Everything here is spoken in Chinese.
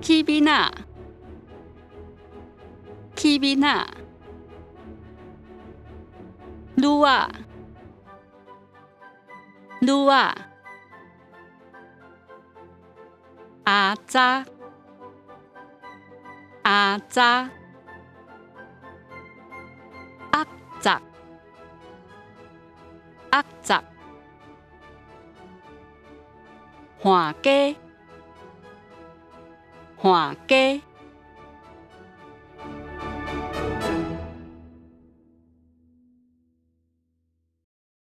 起边啊，起边啊，撸啊，撸啊，阿扎，阿扎，阿扎，阿扎，画家。画家。